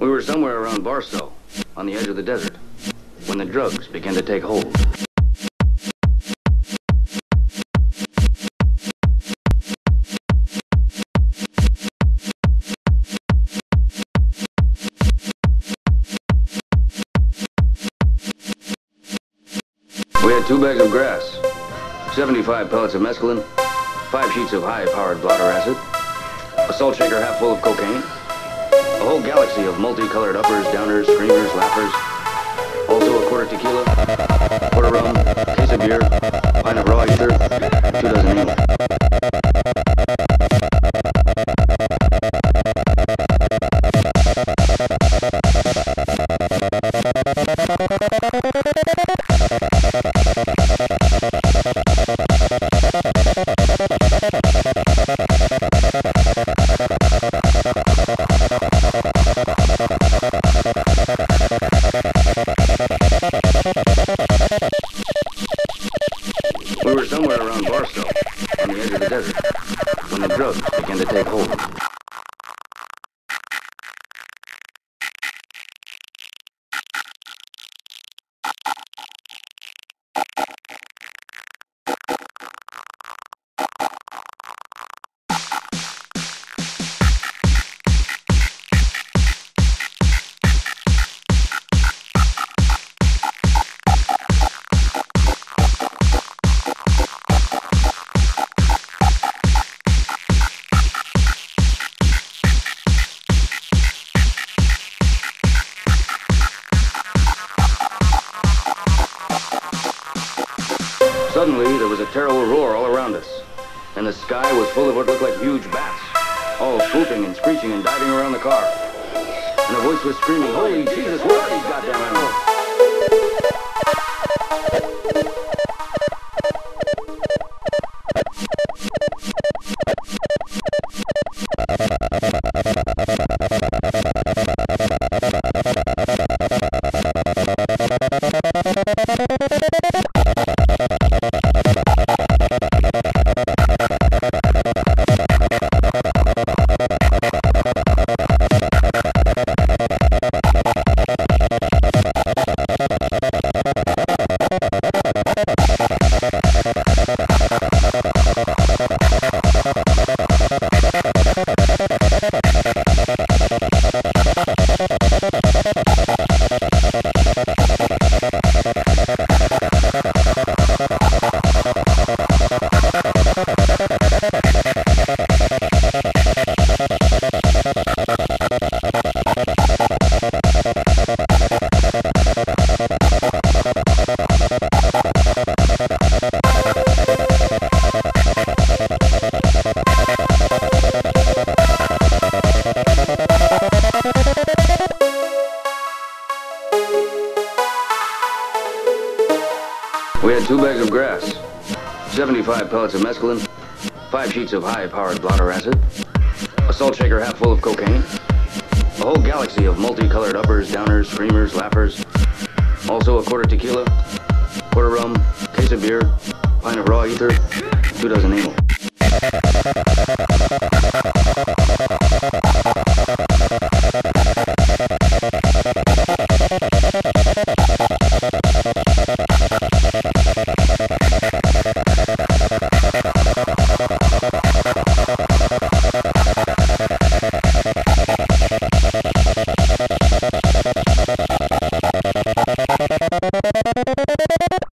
We were somewhere around Barstow, on the edge of the desert, when the drugs began to take hold. We had two bags of grass, 75 pellets of mescaline, five sheets of high-powered blotter acid, a salt shaker half full of cocaine, a whole galaxy of multicolored uppers, downers, screamers, laughers, also a quarter tequila, quarter rum, case of beer, pint of raw ether, two dozen amyls. The desert, when the drugs began to take hold. Suddenly, there was a terrible roar all around us, and the sky was full of what looked like huge bats, all swooping and screeching and diving around the car. And a voice was screaming, Holy Jesus, what are these goddamn animals? We had two bags of grass, 75 pellets of mescaline, five sheets of high-powered blotter acid, a salt shaker half full of cocaine, a whole galaxy of multicolored uppers, downers, screamers, laughers, also a quarter tequila, quarter rum, case of beer, pint of raw ether, two dozen amyls.